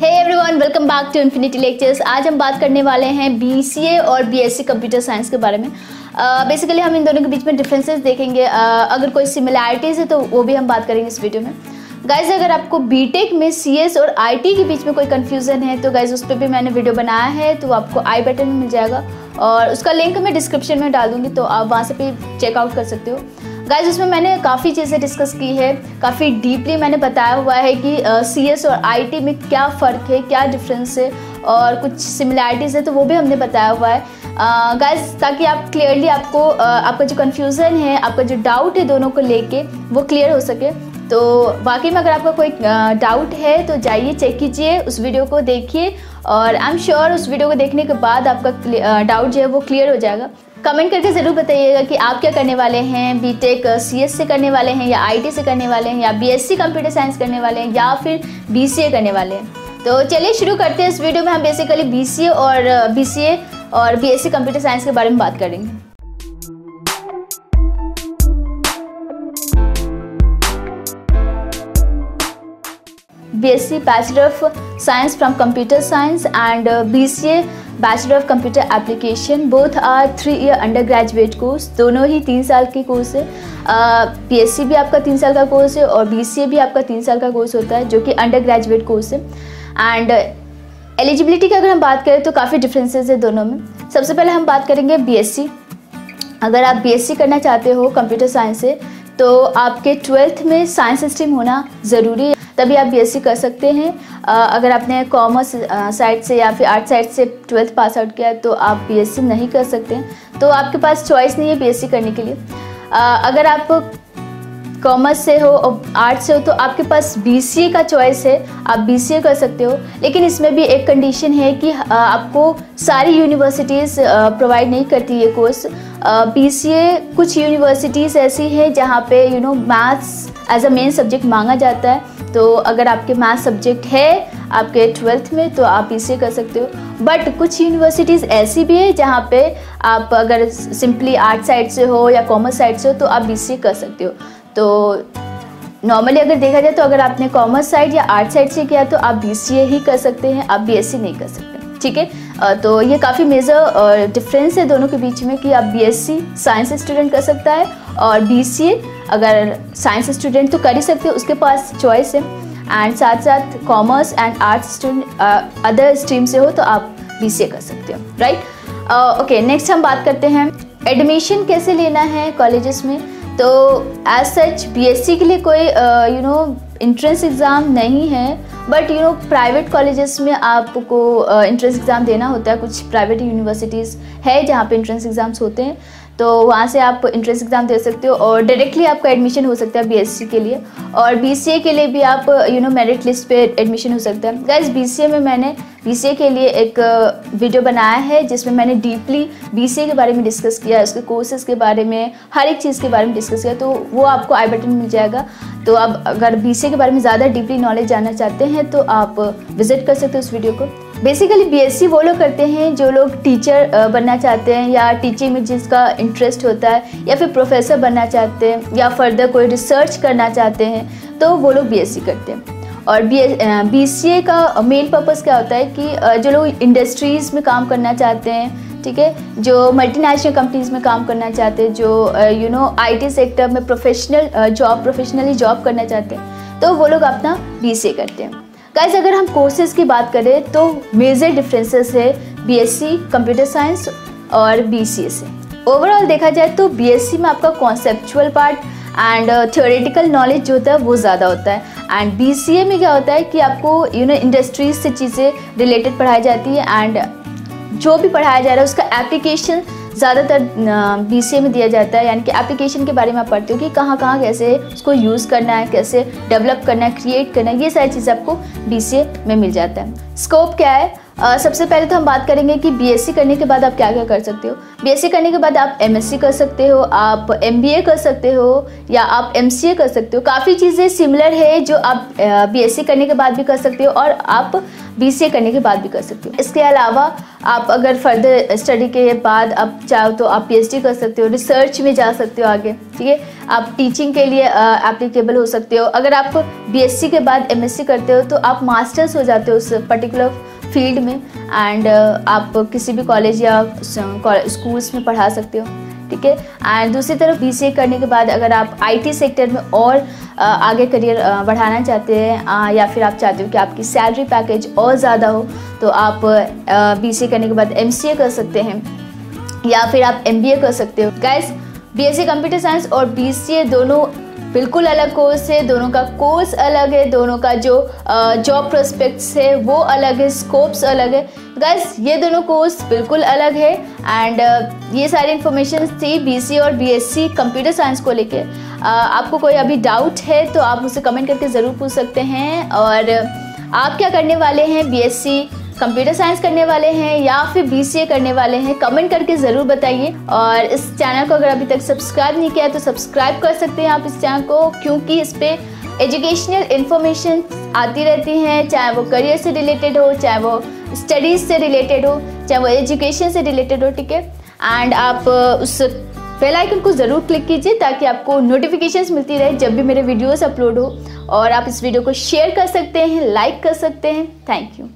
Hey everyone welcome back to Infinity lectures आज हम बात करने वाले हैं बीसीए और बीएससी कंप्यूटर साइंस के बारे में। बेसिकली uh, हम इन दोनों के बीच में डिफरेंसेस देखेंगे। Uh, अगर कोई सिमिलैरिटीज़ है तो वो भी हम बात करेंगे इस वीडियो में। गाइज़ अगर आपको बीटेक में सीएस और आईटी के बीच में कोई कन्फ्यूज़न है तो गाइज़ उस पर भी मैंने वीडियो बनाया है तो आपको आई बटन में मिल जाएगा। और उसका लिंक मैं डिस्क्रिप्शन में डाल दूँगी तो आप वहाँ से भी चेकआउट कर सकते हो। गाइज़ उसमें मैंने काफ़ी चीज़ें डिस्कस की है। काफ़ी डीपली मैंने बताया हुआ है कि सी uh, और आई टी में क्या फ़र्क है क्या डिफरेंस है और कुछ सिमिलैरिटीज़ है तो वो भी हमने बताया हुआ है। गाइज़ uh, ताकि आप क्लियरली आपको uh, आपका जो कन्फ्यूज़न है आपका जो डाउट है दोनों को लेके वो क्लियर हो सके। तो बाकी में अगर आपका कोई डाउट है तो जाइए चेक कीजिए उस वीडियो को देखिए और आई एम श्योर उस वीडियो को देखने के बाद आपका डाउट जो है वो क्लियर हो जाएगा। कमेंट करके ज़रूर बताइएगा कि आप क्या करने वाले हैं बी बीटेक सीएस से करने वाले हैं या आईटी से करने वाले हैं या बी बीएससी कंप्यूटर साइंस करने वाले हैं या फिर बीसीए करने वाले हैं। तो चलिए शुरू करते हैं इस वीडियो में। हम बेसिकली बीसीए और बीसीए और बी बीएससी कंप्यूटर साइंस के बारे में बात करेंगे। BSc Bachelor of Science from Computer Science and uh, BCA bachelor of computer application both are three year undergraduate course दोनों ही तीन साल के कोर्स है। पी uh, भी आपका तीन साल का कोर्स है और बी भी आपका तीन साल का कोर्स होता है जो कि अंडर ग्रेजुएट कोर्स है। एंड एलिजिबिलिटी की अगर हम बात करें तो काफ़ी डिफरेंसेस है दोनों में। सबसे पहले हम बात करेंगे बीएससी अगर आप बीएससी करना चाहते हो कंप्यूटर साइंस से तो आपके ट्वेल्थ में साइंस स्ट्रीम होना ज़रूरी है। तभी आप बीएससी कर सकते हैं। अगर आपने कॉमर्स साइड से या फिर आर्ट साइड से ट्वेल्थ पास आउट किया तो आप बीएससी नहीं कर सकते तो आपके पास चॉइस नहीं है बीएससी करने के लिए। अगर आप कॉमर्स से हो और आर्ट से हो तो आपके पास बी का चॉइस है। आप बी कर सकते हो। लेकिन इसमें भी एक कंडीशन है कि आपको सारी यूनिवर्सिटीज़ प्रोवाइड नहीं करती ये कोर्स BCA कुछ यूनिवर्सिटीज़ ऐसी हैं जहाँ पे you know maths as a main subject मांगा जाता है। तो अगर आपके मैथ सब्जेक्ट है आपके ट्वेल्थ में तो आप इसे कर सकते हो। बट कुछ यूनिवर्सिटीज़ ऐसी भी है जहाँ पे आप अगर सिंपली आर्ट साइड से हो या कॉमर्स साइड से हो तो आप बी कर सकते हो। तो नॉर्मली अगर देखा जाए तो अगर आपने कॉमर्स साइड या आर्ट साइड से किया तो आप बी ही कर सकते हैं, आप बीएससी नहीं कर सकते। ठीक है? तो ये काफ़ी मेजर डिफरेंस है दोनों के बीच में कि आप बीएससी साइंस स्टूडेंट कर सकता है और बीसीए अगर साइंस स्टूडेंट तो कर ही सकते हो, उसके पास चॉइस है। एंड साथ साथ commerce and arts student other stream से हो तो आप बी कर सकते हो राइट ओके नेक्स्ट हम बात करते हैं एडमिशन कैसे लेना है कॉलेजेस में? तो एज सच बीएससी के लिए कोई यू नो इंट्रेंस एग्ज़ाम नहीं है but you know private colleges में आपको इंट्रेंस uh, एग्ज़ाम देना होता है कुछ प्राइवेट यूनिवर्सिटीज़ है जहाँ पे इंट्रेंस एग्ज़ाम्स होते हैं। तो वहाँ से आप इंट्रेंस एग्ज़ाम दे सकते हो और डायरेक्टली आपका एडमिशन हो सकता है बीएससी के लिए। और बीसीए के लिए भी आप यू नो मेरिट लिस्ट पे एडमिशन हो सकता है। गैस बीसीए में मैंने बीसीए के लिए एक वीडियो बनाया है, जिसमें मैंने डीपली बीसीए के बारे में डिस्कस किया उसके कोर्सेज़ के बारे में, हर एक चीज़ के बारे में डिस्कस किया तो वो आपको आई बटन मिल जाएगा। तो आप अगर बीसीए के बारे में ज़्यादा डीपली नॉलेज जानना चाहते हैं तो आप विज़िट कर सकते हो उस वीडियो को। बेसिकली बीएससी वो लोग करते हैं जो लोग टीचर बनना चाहते हैं या टीचिंग में जिसका इंटरेस्ट होता है या फिर प्रोफेसर बनना चाहते हैं या फर्दर कोई रिसर्च करना चाहते हैं तो वो लोग बीएससी करते हैं। और बी बी सी का मेन पर्पज़ क्या होता है कि जो लोग इंडस्ट्रीज़ में काम करना चाहते हैं, ठीक है, जो मल्टीनेशनल कंपनीज़ में काम करना चाहते हैं, जो यू नो आईटी सेक्टर में प्रोफेशनल जॉब प्रोफेशनली जॉब करना चाहते हैं तो वो लोग अपना बी करते हैं। गाइज़ अगर हम कोर्सेज की बात करें तो मेजर डिफरेंसेस है बीएससी कंप्यूटर साइंस और बीसीए से ओवरऑल देखा जाए तो बीएससी में आपका conceptual part and theoretical knowledge जो होता है वो ज़्यादा होता है. एंड बी सी ए में क्या होता है कि आपको यू नो इंडस्ट्रीज़ से चीज़ें रिलेटेड पढ़ाई जाती है एंड जो भी पढ़ाया जा रहा है उसका एप्लीकेशन ज़्यादातर बी सी में दिया जाता है, यानी कि एप्लीकेशन के बारे में आप पढ़ते हो कि कहाँ कहाँ कैसे उसको यूज़ करना है, कैसे डेवलप करना है क्रिएट करना है, ये सारी चीज़ें आपको बी सी में मिल जाता है। स्कोप क्या है? Uh, सबसे पहले तो हम बात करेंगे कि बीएससी करने के बाद आप क्या क्या कर सकते हो। बीएससी करने के बाद आप एमएससी कर सकते हो आप एमबीए कर सकते हो या आप एमसीए कर सकते हो। काफ़ी चीज़ें सिमिलर है जो आप बीएससी करने के बाद भी कर सकते हो और आप बीसीए करने के बाद भी कर सकते हो। इसके अलावा आप अगर फर्दर स्टडी के बाद आप चाहो तो आप पीएचडी कर सकते हो रिसर्च में जा सकते हो आगे ठीक है? आप टीचिंग के लिए एप्लीकेबल हो सकते हो। अगर आप बीएससी के बाद एमएससी करते हो तो आप मास्टर्स हो जाते हो उस पर्टिकुलर फ़ील्ड में एंड आप किसी भी कॉलेज या स्कूल्स में पढ़ा सकते हो, ठीक है? एंड दूसरी तरफ़ बी करने के बाद अगर आप आईटी सेक्टर में और आगे करियर बढ़ाना चाहते हैं या फिर आप चाहते हो कि आपकी सैलरी पैकेज और ज़्यादा हो तो आप बी करने के बाद एमसीए कर सकते हैं, या फिर आप एमबीए कर सकते हो। Guys B S computer science और बी दोनों बिल्कुल अलग कोर्स है, दोनों का कोर्स अलग है, दोनों का जो जॉब प्रोस्पेक्ट्स है, वो अलग है स्कोप्स अलग है। गैस ये दोनों कोर्स बिल्कुल अलग है एंड ये सारी इन्फॉर्मेशन थी बीसी और बीएससी कंप्यूटर साइंस को लेके। आपको कोई अभी डाउट है तो आप मुझसे कमेंट करके ज़रूर पूछ सकते हैं और आप क्या करने वाले हैं बीएससी कंप्यूटर साइंस करने वाले हैं या फिर बी करने वाले हैं कमेंट करके ज़रूर बताइए। और इस चैनल को अगर अभी तक सब्सक्राइब नहीं किया तो सब्सक्राइब कर सकते हैं आप इस चैनल को, क्योंकि इस पर एजुकेशनल इन्फॉर्मेशन आती रहती हैं, चाहे वो करियर से रिलेटेड हो, चाहे वो स्टडीज़ से रिलेटेड हो, चाहे वो एजुकेशन से रिलेटेड हो, ठीक है? एंड आप उस बेल आइकन को ज़रूर क्लिक कीजिए, ताकि आपको नोटिफिकेशंस मिलती रहे जब भी मेरे वीडियोस अपलोड हो। और आप इस वीडियो को शेयर कर सकते हैं लाइक कर सकते हैं। Thank you